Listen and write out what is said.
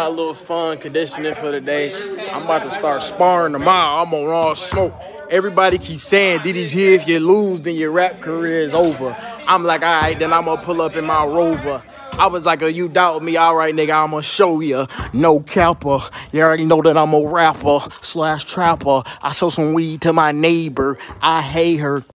A little fun conditioning for the day. I'm about to start sparring tomorrow. I'm on raw smoke. Everybody keeps saying, DDG, if you lose, then your rap career is over. I'm like, all right, then I'm gonna pull up in my rover. I was like, oh, you doubt me? All right, nigga, I'm gonna show ya. No capper. You already know that I'm a rapper slash trapper. I sold some weed to my neighbor. I hate her.